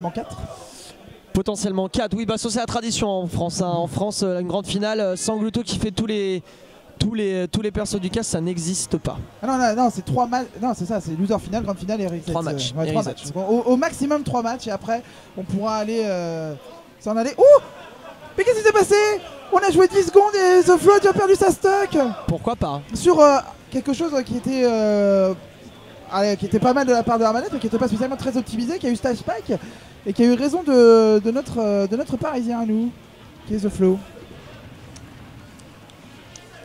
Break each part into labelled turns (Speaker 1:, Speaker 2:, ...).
Speaker 1: 4
Speaker 2: Potentiellement 4. Oui, bah ça c'est la tradition en France. hein. En France, euh, une grande finale, euh, sans Gluto qui fait tous les tous les tous les persos du cast, ça n'existe pas.
Speaker 1: Ah non, non, non c'est 3 matchs. Non, c'est ça, c'est loser final, grande finale et reset.
Speaker 2: Trois matchs,
Speaker 1: Euh, ouais, matchs. Au, au maximum 3 matchs et après, on pourra aller. Euh, s'en aller. Oh Mais qu'est-ce qui s'est passé? On a joué 10 secondes et The Flood a perdu sa stock
Speaker 2: Pourquoi pas?
Speaker 1: Sur euh, quelque chose qui était. euh, qui était pas mal de la part de Armanet, mais qui n'était pas spécialement très optimisé, qui a eu Stage Pack et qui a eu raison de, notre, parisien à nous, qui est The Flow.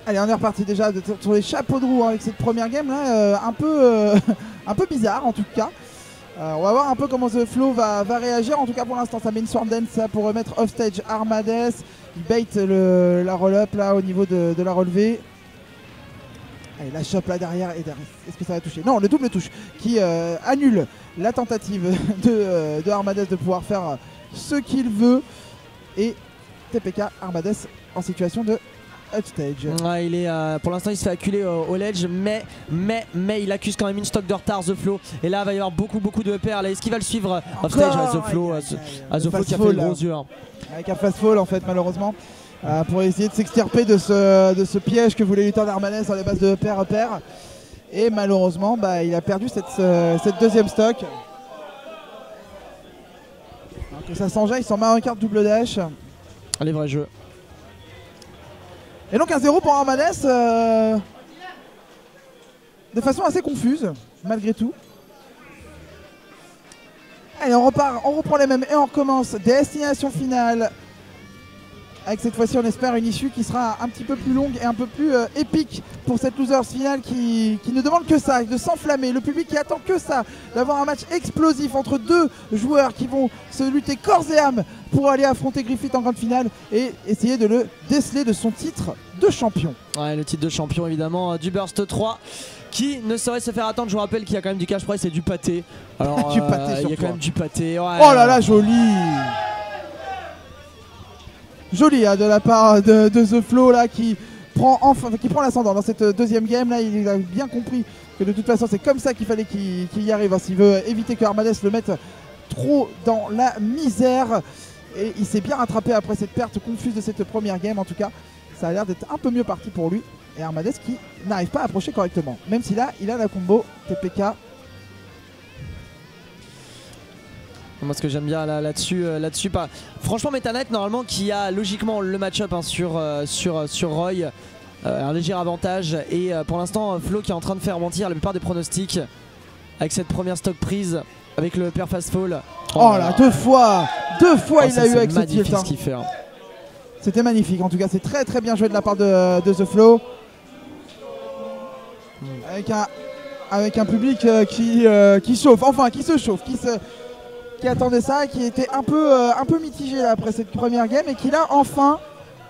Speaker 1: Allez, on est reparti déjà de- sur les chapeaux de roue hein, avec cette première game là, euh, un, peu, euh, un peu bizarre en tout cas. Euh, on va voir un peu comment The Flow va, réagir. En tout cas, pour l'instant, ça met une Swarm Dance pour remettre offstage Armades. Il bait la roll-up là au niveau de, de la relevée. Allez, la chope là derrière. Est-ce que ça va toucher Non, le double touche qui euh, annule la tentative de, euh, de Armades de pouvoir faire euh, ce qu'il veut. Et TPK Armades en situation de upstage.
Speaker 2: Ouais, il est, euh, pour l'instant, il se fait acculer au, ledge, mais, mais, mais il accuse quand même une stock de retard, The Flow. Et là, il va y avoir beaucoup, beaucoup de EPR. Est-ce qu'il va le suivre euh, offstage à The Flow à The- à Flow qui a fait le gros yeux. hein.
Speaker 1: avec un fast fall en fait malheureusement euh, pour essayer de s'extirper de ce, de ce piège que voulait lutter d'Armanès sur les bases de pair repère et malheureusement bah, il a perdu cette, cette deuxième stock Alors que ça s'enjaille, il s'en met un carte double dash
Speaker 2: Les vrais jeux.
Speaker 1: et donc un 0 pour Armanès euh, de façon assez confuse malgré tout Allez, on repart, on reprend les mêmes et on recommence. Destination finale. Avec cette fois-ci, on espère une issue qui sera un petit peu plus longue et un peu plus euh, épique pour cette losers finale qui, qui ne demande que ça, de s'enflammer. Le public qui attend que ça, d'avoir un match explosif entre deux joueurs qui vont se lutter corps et âme pour aller affronter Griffith en grande finale et essayer de le déceler de son titre de champion.
Speaker 2: Ouais, le titre de champion évidemment euh, du Burst 3 qui ne saurait se faire attendre. Je vous rappelle qu'il y a quand même du cash price et du pâté. Alors,
Speaker 1: Du
Speaker 2: euh,
Speaker 1: pâté
Speaker 2: Il y a quand même du pâté. ouais.
Speaker 1: Oh là là, joli Joli hein, de la part de, The Flow là qui prend l'ascendant dans cette deuxième game là. Il a bien compris que de toute façon c'est comme ça qu'il fallait qu'il qu'il y arrive hein, s'il veut éviter que Armades le mette trop dans la misère. Et il s'est bien rattrapé après cette perte confuse de cette première game. En tout cas, ça a l'air d'être un peu mieux parti pour lui. Et Armades qui n'arrive pas à approcher correctement. Même si là, il a la combo TPK.
Speaker 2: Moi, ce que j'aime bien là-dessus, euh, là-dessus, pas. Franchement, Meta Knight, normalement, qui a logiquement le match-up hein, sur, euh, sur, euh, sur Roy, euh, un léger avantage. Et euh, pour l'instant, Flo qui est en train de faire mentir la plupart des pronostics avec cette première stock prise, avec le pair fast fall.
Speaker 1: Oh, là, deux fois Deux fois
Speaker 2: Oh,
Speaker 1: il a eu avec ce hein. C'était magnifique, en tout cas c'est très très bien joué de la part de, de The Flow. Avec un, avec un public euh, qui, qui chauffe, enfin qui se chauffe, qui, se, qui attendait ça, qui était un peu, euh, un peu mitigé là, après cette première game et qui là enfin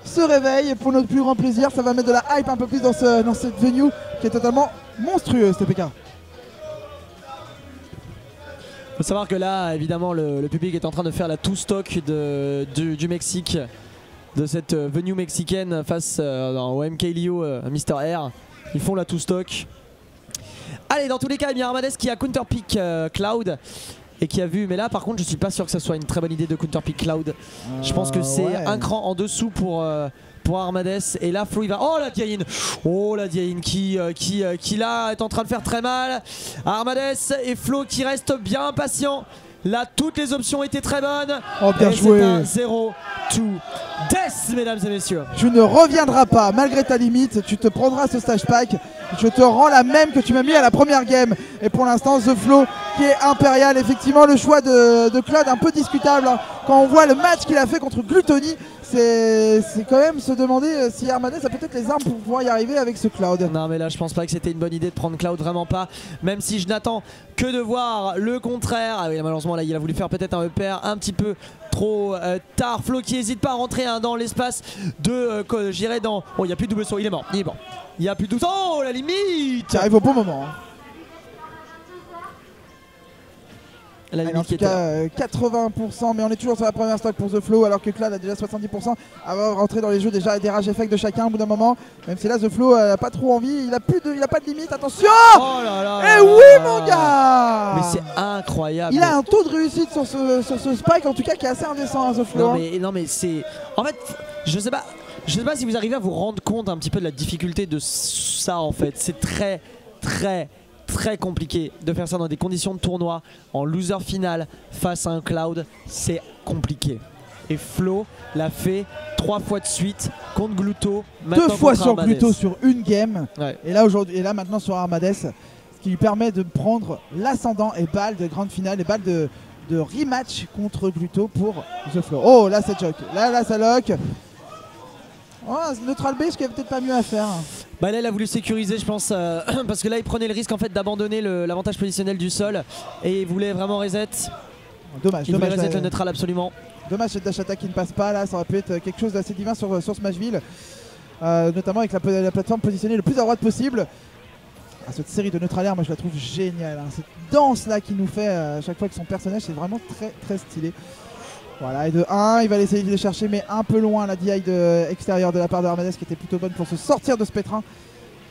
Speaker 1: se réveille pour notre plus grand plaisir. Ça va mettre de la hype un peu plus dans, ce, dans cette venue qui est totalement monstrueuse TPK.
Speaker 2: Faut savoir que là, évidemment, le, le public est en train de faire la tout stock de, du, du Mexique, de cette euh, venue mexicaine face euh, au MK Lio, euh, Mister R. Ils font la tout stock. Allez, dans tous les cas, il y a Armades qui a counterpick Cloud et qui a vu. Mais là, par contre, je suis pas sûr que ce soit une très bonne idée de counterpick Cloud. Je pense que c'est
Speaker 1: ouais.
Speaker 2: un cran en dessous pour. euh, pour Armades et là Flo il va oh la Diaïne oh la Diaïne qui euh, qui euh, qui là est en train de faire très mal Armades et Flo qui reste bien patient là toutes les options étaient très bonnes
Speaker 1: Oh, bien
Speaker 2: et
Speaker 1: joué.
Speaker 2: c'est un 0 2 death mesdames et messieurs
Speaker 1: Tu ne reviendras pas, malgré ta limite, tu te prendras ce stage pack. Je te rends la même que tu m'as mis à la première game. Et pour l'instant, The Flow qui est impérial. Effectivement, le choix de, de Claude un peu discutable. hein. Quand on voit le match qu'il a fait contre Gluttony, c'est quand même se demander euh, si Armades a peut-être les armes pour pouvoir y arriver avec ce Cloud.
Speaker 2: Non mais là je pense pas que c'était une bonne idée de prendre Cloud, vraiment pas. Même si je n'attends que de voir le contraire. Ah oui malheureusement là il a voulu faire peut-être un EPR un petit peu trop euh, tard. Flo qui hésite pas à rentrer hein, dans l'espace de euh, j'irai dans. Oh il y a plus de double saut, il est mort, il est mort. Il y a plus de double Oh la limite
Speaker 1: Tu arrives au bon moment. hein.
Speaker 2: La
Speaker 1: Allez,
Speaker 2: limite
Speaker 1: en
Speaker 2: qui
Speaker 1: tout
Speaker 2: était
Speaker 1: cas,
Speaker 2: là.
Speaker 1: euh, 80%, mais on est toujours sur la première stock pour The Flow, alors que Clad a déjà 70%. Avant de rentrer dans les jeux, déjà des rage effect de chacun au bout d'un moment. Même si là, The Flow euh, a pas trop envie, il a, plus de, il a pas de limite, attention
Speaker 2: Oh là là
Speaker 1: Eh
Speaker 2: là
Speaker 1: oui,
Speaker 2: là
Speaker 1: mon gars
Speaker 2: Mais c'est incroyable.
Speaker 1: Il a un taux de réussite sur ce, sur ce spike, en tout cas, qui est assez indécent, hein, The Flow.
Speaker 2: Non
Speaker 1: hein.
Speaker 2: mais, non mais c'est... En fait, je sais pas... Je sais pas si vous arrivez à vous rendre compte un petit peu de la difficulté de ça en fait. C'est très très très compliqué de faire ça dans des conditions de tournoi en loser final face à un cloud. C'est compliqué. Et Flo l'a fait trois fois de suite contre Gluto.
Speaker 1: Deux fois sur
Speaker 2: Armades.
Speaker 1: Gluto sur une game.
Speaker 2: Ouais.
Speaker 1: Et là aujourd'hui, et là maintenant sur Armades, ce qui lui permet de prendre l'ascendant et balle de grande finale et balle de, de rematch contre Gluto pour The Flow. Oh là c'est choc, là là ça lock. Oh, neutral base qui avait peut-être pas mieux à faire.
Speaker 2: Bah là il a voulu sécuriser je pense euh, parce que là il prenait le risque en fait d'abandonner l'avantage positionnel du sol et il voulait vraiment reset.
Speaker 1: Dommage,
Speaker 2: Il voulait reset le neutral absolument.
Speaker 1: dommage cette dash attack qui ne passe pas là, ça aurait pu être quelque chose d'assez divin sur, sur Smashville. Euh, notamment avec la, la plateforme positionnée le plus à droite possible. Ah, cette série de neutral air, moi je la trouve géniale. hein. Cette danse là qui nous fait euh, à chaque fois que son personnage, c'est vraiment très très stylé. Voilà, et de 1, il va essayer de les chercher, mais un peu loin la DI de, extérieure de la part de Armades qui était plutôt bonne pour se sortir de ce pétrin,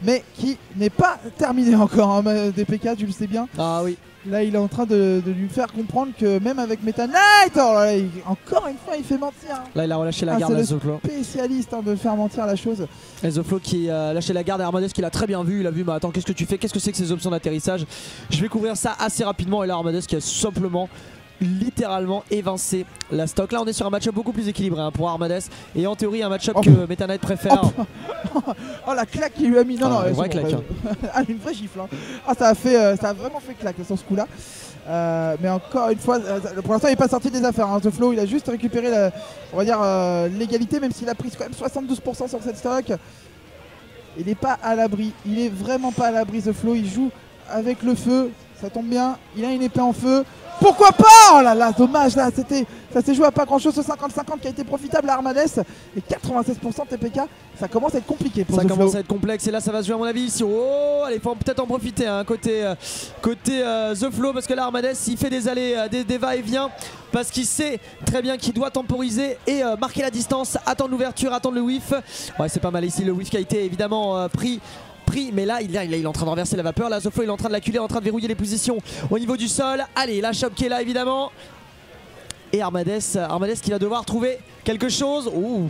Speaker 1: mais qui n'est pas terminé encore. Hein, DPK, tu le sais bien.
Speaker 2: Ah oui.
Speaker 1: Là, il est en train de, de lui faire comprendre que même avec Meta Knight, oh là là, il- encore une fois, il fait mentir. hein.
Speaker 2: Là il a relâché la
Speaker 1: Ah,
Speaker 2: garde
Speaker 1: c'est
Speaker 2: à
Speaker 1: le
Speaker 2: Zoflo.
Speaker 1: Spécialiste hein, de faire mentir la chose.
Speaker 2: Et Zoflo qui a lâché la garde Armades qui l'a très bien vu. Il a vu, bah attends, qu'est-ce que tu fais Qu'est-ce que c'est que ces options d'atterrissage? Je vais couvrir ça assez rapidement. Et là, Armades qui a simplement littéralement évincé la stock. Là, on est sur un match-up beaucoup plus équilibré hein, pour Armades. Et en théorie, un match-up
Speaker 1: Oh.
Speaker 2: que Meta Knight préfère.
Speaker 1: Oh la claque qu'il lui a mis. Non,
Speaker 2: Ah,
Speaker 1: non,
Speaker 2: une vraie claque,
Speaker 1: ouais. ah, une vraie gifle. hein. Ah, ça a, fait, euh, ça a vraiment fait claque sur ce coup-là. Euh, mais encore une fois, euh, pour l'instant, il n'est pas sorti des affaires. Hein. The Flow, il a juste récupéré, la- on va dire, euh, l'égalité, même s'il a pris quand même 72% sur cette stock. Il n'est pas à l'abri. Il est vraiment pas à l'abri, The Flow. Il joue avec le feu. Ça tombe bien. Il a une épée en feu. Pourquoi pas Oh là là, dommage là, c'était, ça s'est joué à pas grand chose ce 50-50 qui a été profitable à Armades et 96% TPK, ça commence à être compliqué pour
Speaker 2: Ça commence
Speaker 1: Flow.
Speaker 2: à être complexe et là ça va se jouer à mon avis ici. Oh allez faut peut-être en profiter hein, côté, euh, côté euh, The Flow parce que là Armades il fait des allées, euh, des, des va-et-vient parce qu'il sait très bien qu'il doit temporiser et marquer la distance, attendre l'ouverture, attendre le whiff. Ouais c'est pas mal ici le whiff qui a été évidemment pris pris mais là il, est- il est en train de renverser la vapeur. Là The Flow il est en train de l'acculer en train de verrouiller les positions au niveau du sol. Allez la shop qui est là évidemment. Et Armades Armades qui va devoir trouver quelque chose. Ouh.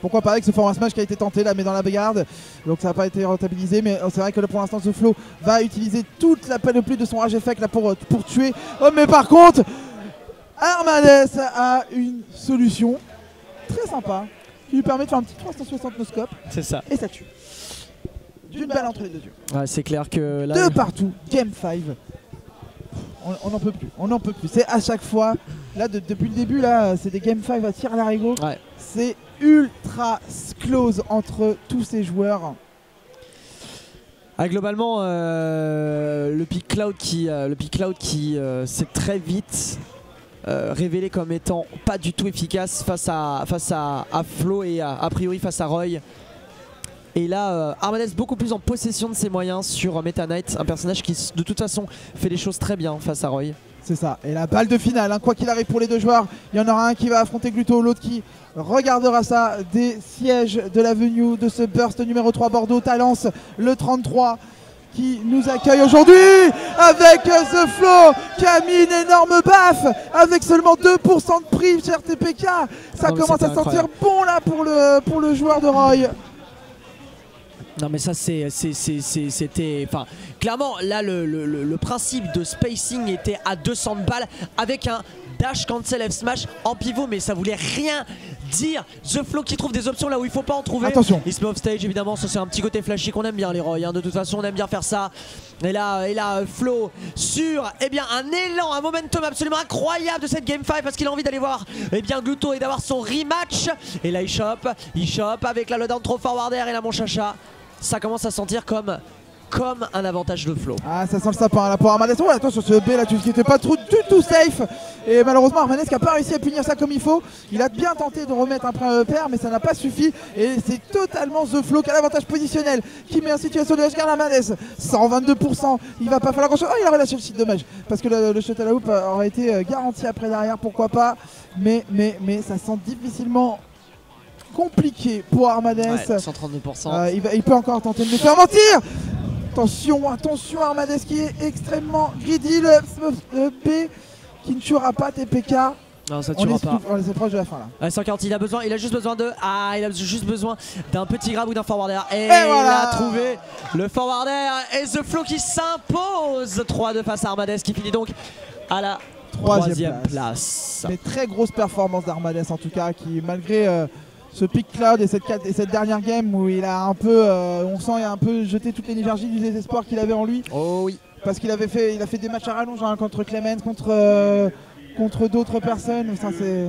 Speaker 1: Pourquoi pas avec ce format smash qui a été tenté là mais dans la garde donc ça n'a pas été rentabilisé mais euh, c'est vrai que là, pour l'instant The Flow va utiliser toute la panoplie de son rage effect là pour, euh, pour tuer oh mais par contre Armades a une solution très sympa qui lui permet de faire un petit 360 no scope.
Speaker 2: C'est ça.
Speaker 1: Et ça tue d'une balle entre les deux yeux.
Speaker 2: Ouais, c'est clair que là
Speaker 1: de partout game 5 on n'en peut plus on n'en peut plus. C'est à chaque fois là de- depuis le début là c'est des game 5 à tir à l'arigot
Speaker 2: Ouais.
Speaker 1: c'est ultra close entre tous ces joueurs.
Speaker 2: Ah, globalement, euh, le Peak Cloud qui, euh, le Cloud qui euh, s'est très vite révélé comme étant pas du tout efficace face à, face à, à Flo et à, a priori face à Roy. Et là, euh, Armades beaucoup plus en possession de ses moyens sur euh, Meta Knight, un personnage qui de toute façon fait les choses très bien face à Roy.
Speaker 1: C'est ça. Et la balle de finale, hein, quoi qu'il arrive pour les deux joueurs, il y en aura un qui va affronter Gluto, l'autre qui regardera ça des sièges de l'avenue de ce burst numéro 3 Bordeaux Talence, le 33 qui nous accueille aujourd'hui avec euh, The Flow qui a mis une énorme baffe avec seulement 2% de prix cher TPK. Ça
Speaker 2: Non,
Speaker 1: commence à
Speaker 2: c'était
Speaker 1: sentir bon là pour le, pour le joueur de Roy.
Speaker 2: Non mais ça c'est c'était enfin clairement là le, le- le- le principe de spacing était à 200 balles avec un dash cancel F smash en pivot mais ça voulait rien dire The Flow qui trouve des options là où il faut pas en trouver
Speaker 1: Attention.
Speaker 2: il se met off stage évidemment ça c'est un petit côté flashy qu'on aime bien les Roy hein. de toute façon on aime bien faire ça et là, et là Flo sur eh bien, un élan, un momentum absolument incroyable de cette Game 5 parce qu'il a envie d'aller voir eh bien, Gluto et d'avoir son rematch. Et là, il chope, il chope avec la loadown trop forward air et là, mon chacha. Ça commence à sentir comme comme un avantage de flow.
Speaker 1: Ah, ça sent le sapin là pour Armades. Oh, attention sur ce B là, tu n'étais pas trop, du tout safe. Et malheureusement, Armades qui n'a pas réussi à punir ça comme il faut. Il a bien tenté de remettre un point pair, mais ça n'a pas suffi. Et c'est totalement The Flow qui a l'avantage positionnel, qui met en situation de Armades. 122%. Il va pas falloir grand chose. Oh, il a relâché le site, dommage. Parce que le, le shot à la hoop aurait été euh, garanti après derrière, pourquoi pas. Mais, mais, mais ça sent difficilement compliqué pour Armades.
Speaker 2: Ouais, 132%.
Speaker 1: Euh, il, va- il peut encore tenter de me faire mentir Attention, attention Armades qui est extrêmement greedy, le, le B qui ne tuera pas TPK.
Speaker 2: non, ça tuera pas.
Speaker 1: on est proche de la fin là.
Speaker 2: Ouais, 140, il a besoin, il a juste besoin de. Ah, il a juste besoin d'un petit grab ou d'un forwarder. Et,
Speaker 1: voilà.
Speaker 2: il a trouvé le forwarder. Et The Flow qui s'impose 3-2 face à Armades qui finit donc à la
Speaker 1: Troisième
Speaker 2: troisième
Speaker 1: place.
Speaker 2: place.
Speaker 1: Mais très grosse performance d'Armades en tout cas, qui malgré euh, ce pick cloud et cette, quat- et cette dernière game où il a un peu, euh, on sent, il a un peu jeté toute l'énergie du désespoir qu'il avait en lui.
Speaker 2: Oh oui.
Speaker 1: Parce qu'il avait fait, il a fait des matchs à rallonge hein, contre Clemens, contre, euh, contre d'autres personnes. Ça, c'est